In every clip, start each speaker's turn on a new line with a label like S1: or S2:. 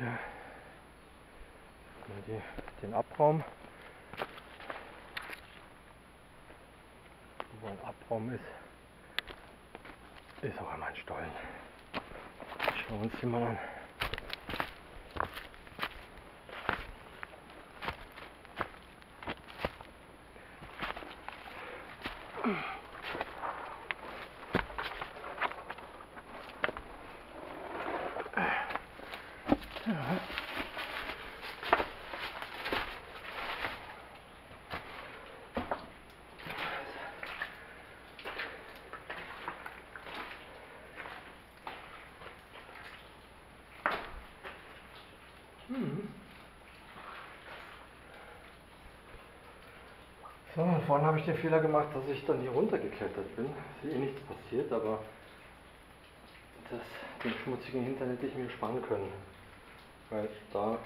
S1: hier die, den Abraum. Wo ein Abraum ist, ist auch einmal ein Stollen. Schauen wir uns die mal an. So, und vorhin habe ich den Fehler gemacht, dass ich dann hier runtergeklettert bin. Ist eh nichts passiert, aber das, den schmutzigen Hintern hätte ich mir sparen können. Weil da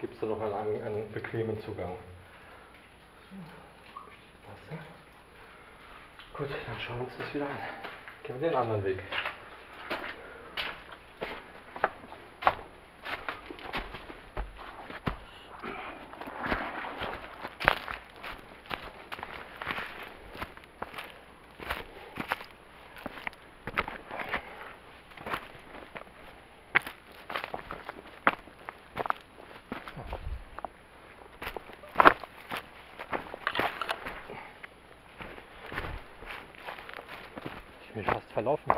S1: gibt es dann noch einen, einen bequemen Zugang. So, Gut, dann schauen wir uns das wieder an. Gehen wir den anderen Weg. Ich mich fast verlaufen.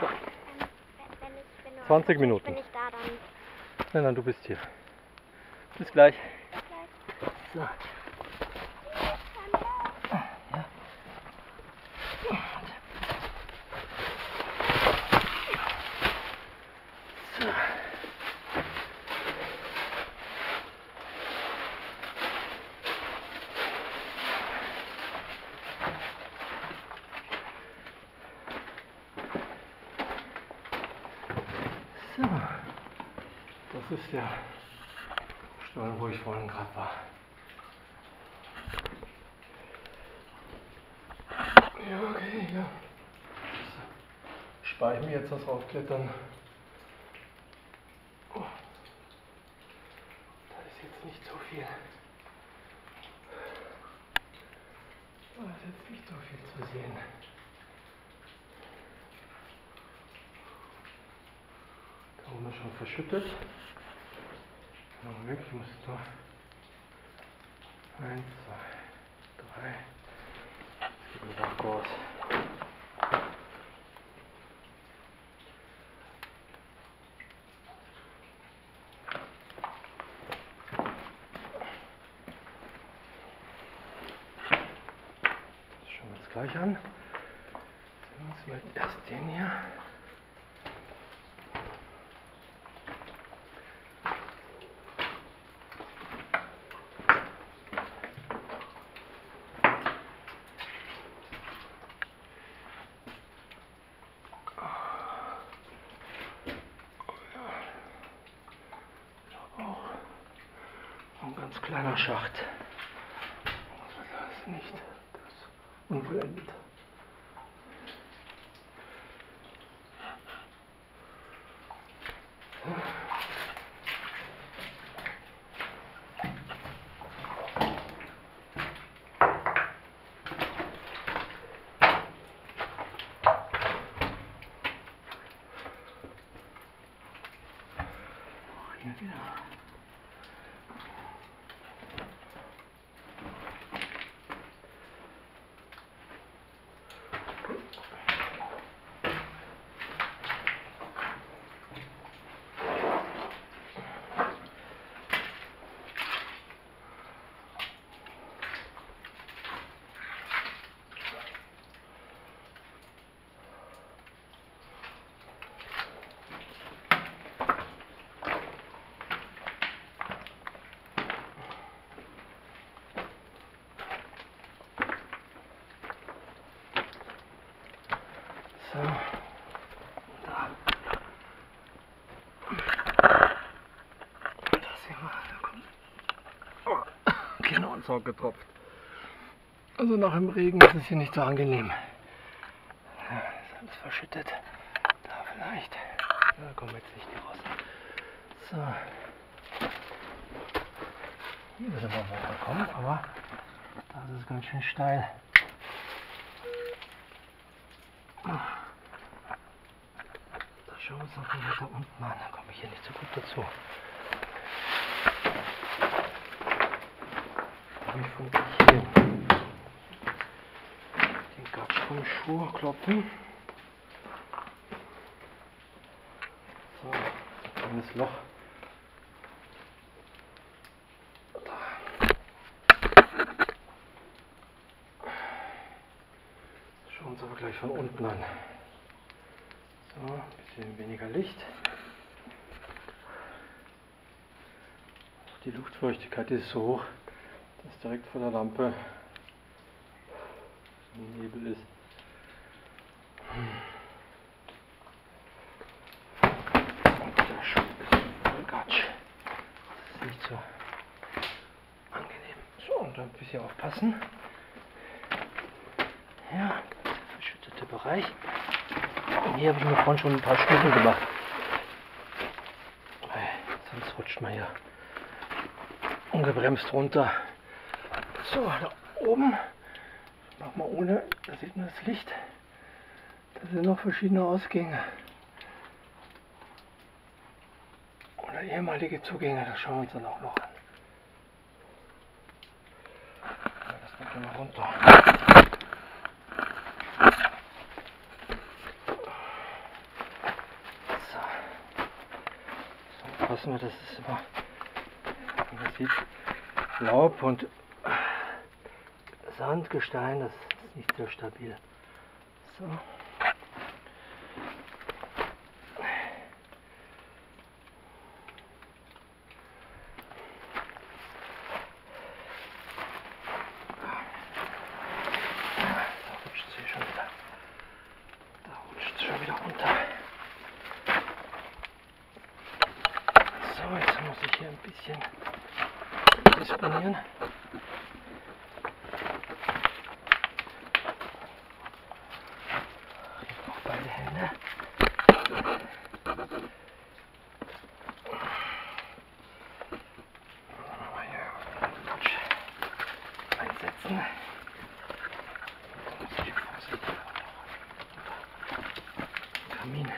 S1: So,
S2: Wenn, wenn ich, wenn du
S1: 20
S2: ankommst,
S1: Minuten.
S2: Bin ich da dann.
S1: nein, nein, du bist hier. Bis gleich.
S2: Bis gleich.
S1: So, das ist der Stollen, wo ich vorhin gerade war. Ja, okay, ja. Spare ich mir jetzt das Raufklettern. Oh. Da ist jetzt nicht so viel. Da ist jetzt nicht so viel zu sehen. Da oben ist schon verschüttet. Muss da. Eins, zwei, drei. Geht mir doch raus. Das schauen wir uns gleich an. Sehen wir uns vielleicht erst den hier. auch ein ganz kleiner Schacht. Das ist nicht unvollendet. Hier wieder. So. Da. Das hier mal. Oh, genau ins Auge getropft. Also nach dem Regen ist es hier nicht so angenehm. Ja, ist alles verschüttet. Da vielleicht. Da kommen jetzt nicht raus. So. Hier wir weiterkommen, aber das ist ganz schön steil. Da schauen wir uns noch mal weiter unten an. Da komme ich hier nicht so gut dazu. Komme ich von hier den Gatsch vom Schuh kloppen. So, ein kleines Loch. Schauen wir uns aber gleich von unten an. So, ein bisschen weniger Licht. Die Luftfeuchtigkeit ist so hoch, dass direkt vor der Lampe Nebel ist. Und der Schuh ist voll Gatsch. Das ist nicht so angenehm. So, und dann ein bisschen aufpassen. Ja, verschüttete Bereich. Und hier habe ich mir vorhin schon ein paar Stufen gemacht. Sonst rutscht man hier ungebremst runter. So, da oben machen wir ohne, da sieht man das Licht. Da sind noch verschiedene Ausgänge. Oder ehemalige Zugänge, das schauen wir uns dann auch noch an. Ja, Das geht immer runter. So. So, passen wir, das ist immer, man sieht Laub und Sandgestein, das ist nicht sehr stabil. So. Da rutscht sie schon wieder. Da rutscht sie schon wieder runter. So, jetzt muss ich hier ein bisschen disponieren. Ich brauche beide Hände. Mal hier Quatsch vorsichtig Kamin.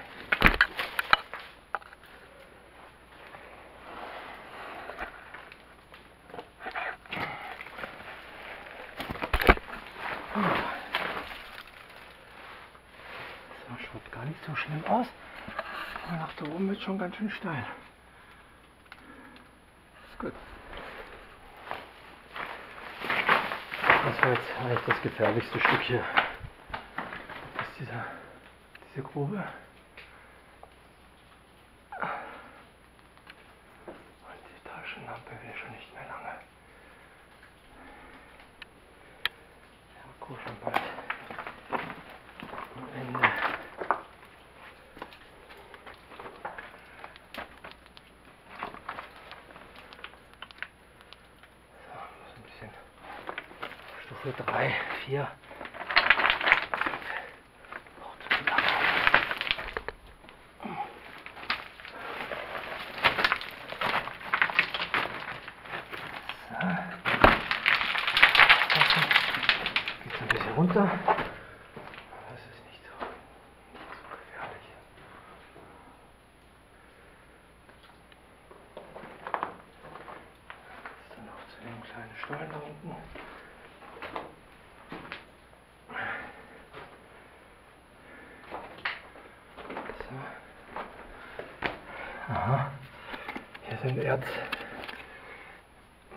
S1: Das schaut gar nicht so schlimm aus. Aber nach da oben wird schon ganz schön steil. Ist gut. Das war jetzt eigentlich das gefährlichste Stück hier. Das ist dieser, diese Grube. Und die Taschenlampe will schon nicht mehr lange. Der Akku schon bald am Ende. So, muss ein bisschen Stufe 3, 4. Noch zu viel Akku. So. Geht's ein bisschen runter. Das ist nicht so, nicht so gefährlich. Jetzt dann noch zu dem kleinen Stollen da unten. So. Aha. Hier sind Erz.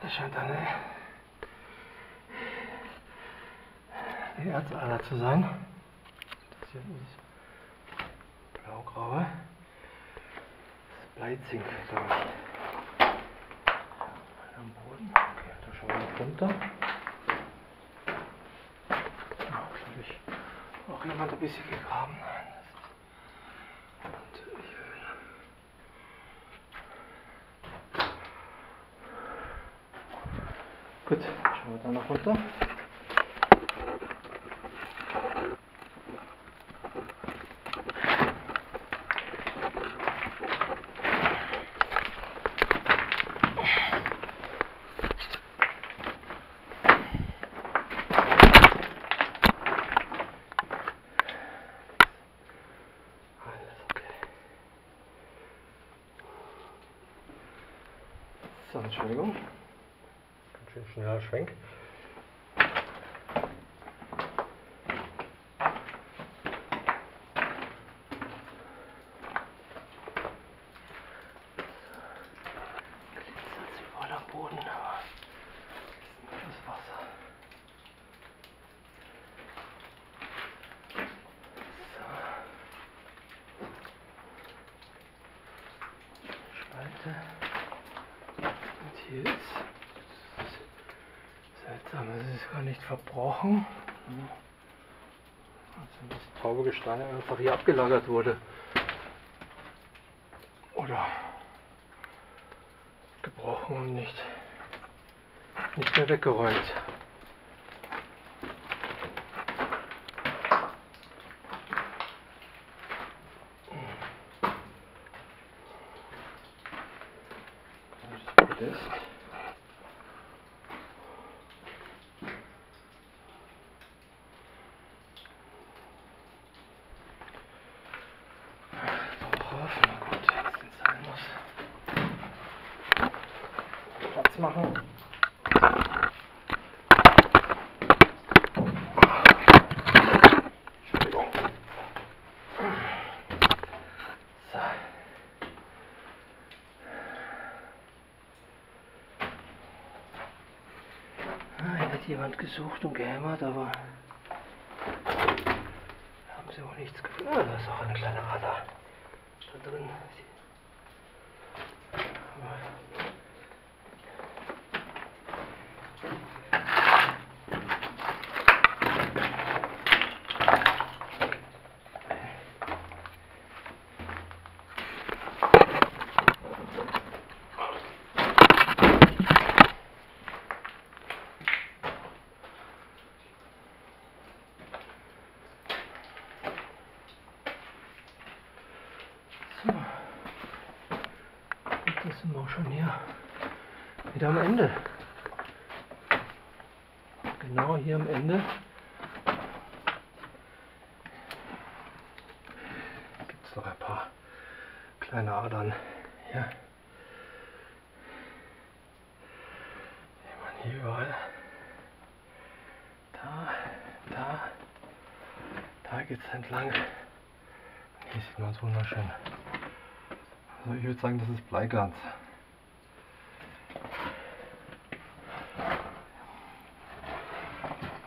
S1: Das scheint eine die Erzader zu sein. Das hier ist blaugraue. Das Bleizink, glaube ich. Am Boden. Okay, da schauen wir runter. Da hat natürlich auch jemand ein bisschen gegraben. Gut, schauen wir dann noch runter. So, Entschuldigung. Ganz schön schneller Schwenk. Glitzert überall am Boden, aber ist nur das Wasser. So. Spalte. Und hier ist seltsam, es ist gar nicht verbrochen. Also das taube Gestein einfach hier abgelagert wurde. Oder gebrochen und nicht, nicht mehr weggeräumt. Das Podest. Doch rauf, na gut, wenn es sein muss. Platz machen. Entschuldigung. So. Ah, jemand gesucht und gehämmert, aber haben sie auch nichts gefunden. Ah, da ist auch eine kleine Ader da drin. Aber So. Und das sind wir auch schon hier. Wieder am Ende. Genau hier am Ende. Gibt es noch ein paar kleine Adern. Man hier überall. Da, da, da geht es entlang. Hier sieht man es wunderschön. Also ich würde sagen, das ist Bleiglanz.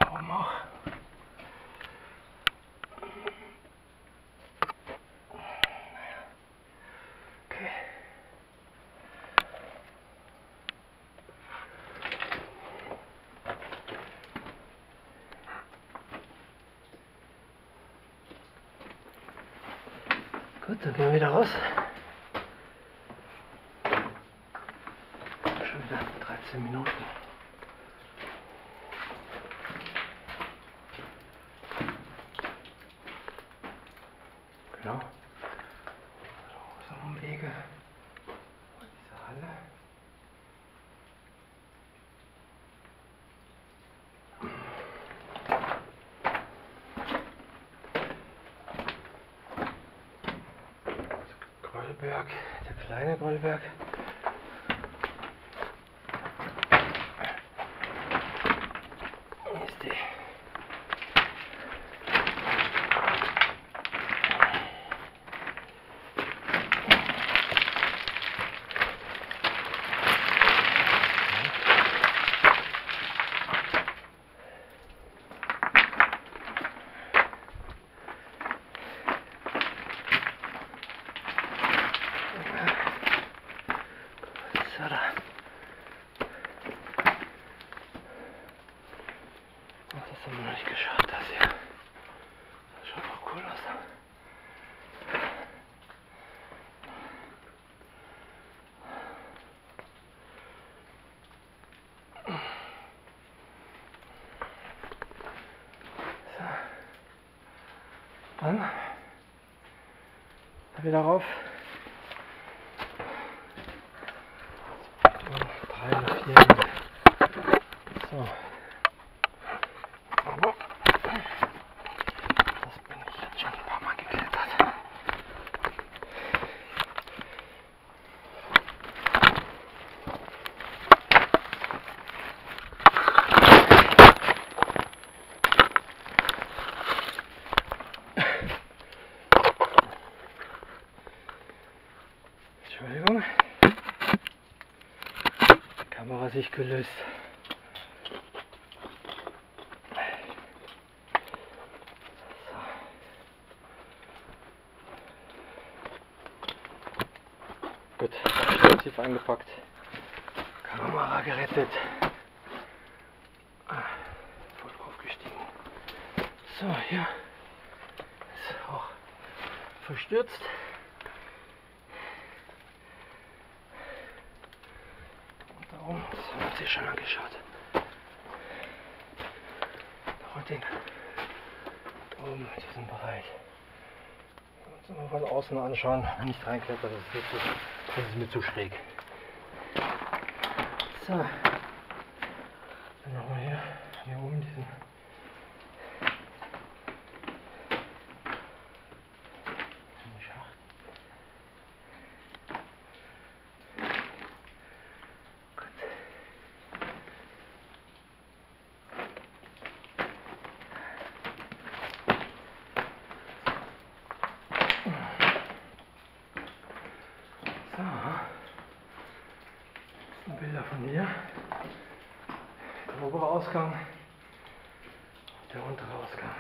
S1: Warum auch? Okay. Dann gehen wir wieder raus. Schon wieder 13 Minuten. Genau. So, Umwege. Diese Halle. Grolberg, der kleine Grolberg. Hier ist die. So, da. Oh, das haben wir noch nicht geschaut, das hier. Das schaut auch cool aus. So. Dann wieder rauf. Drei vier. So. Aber das bin ich jetzt schon ein paar Mal geklettert. Entschuldigung. Kamera sich gelöst. So. Gut, Stativ eingepackt. Kamera gerettet. Ah, Voll draufgestiegen. So, hier ist auch verstürzt. Und da oben, das haben wir hier schon angeschaut. Da den oben in diesem Bereich. Wenn uns mal von außen anschauen, nicht reinklettern, das ist, zu, das ist mir zu schräg. So. Dann machen wir hier, hier oben diesen Schacht. Gut. So. Das sind Bilder von hier. Ausgang, der untere Ausgang.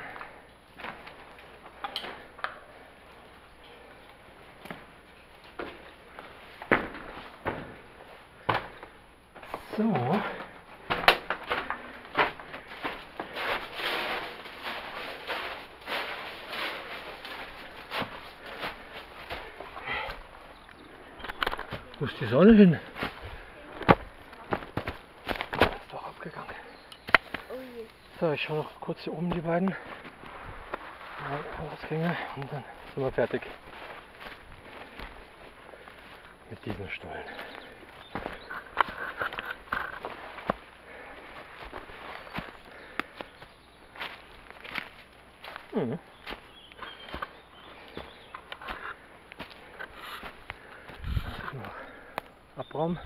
S1: So. Wo ist die Sonne hin? Ist doch abgegangen.
S2: Oh je.
S1: Ich schaue noch kurz hier oben die beiden Ausgänge und dann sind wir fertig mit diesen Stollen. Mhm. Abraum.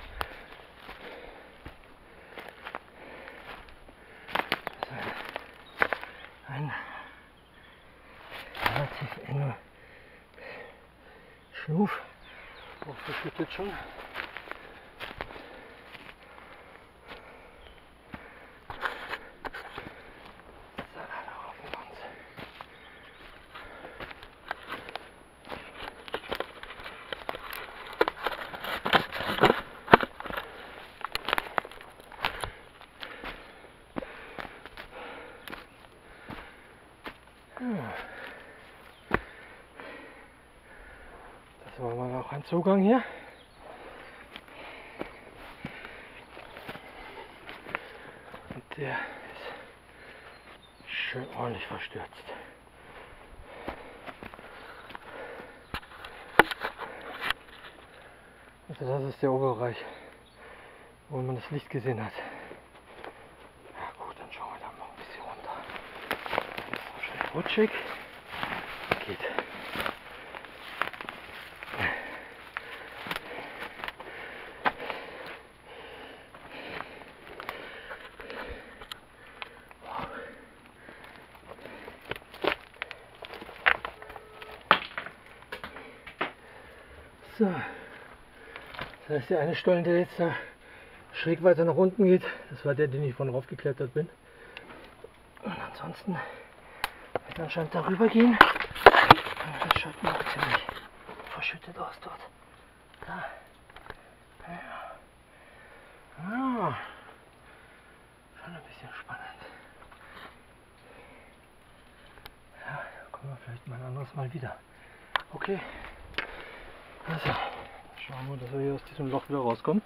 S1: Verschüttet schon. Das war mal auch ein Zugang hier. Und der ist schön verstürzt. Also das ist der Oberbereich, wo man das Licht gesehen hat. Ja gut, dann schauen wir da mal ein bisschen runter. So schön rutschig. Geht. So. Das heißt, der eine Stollen, der jetzt da schräg weiter nach unten geht, das war der, den ich von rauf geklettert bin. Und ansonsten wird anscheinend darüber gehen. Das schaut noch ziemlich verschüttet aus dort. Da. Ja. Ah. Schon ein bisschen spannend. Ja, da kommen wir vielleicht mal ein anderes Mal wieder. Okay. Also, schauen wir, dass wir hier aus diesem Loch wieder rauskommen.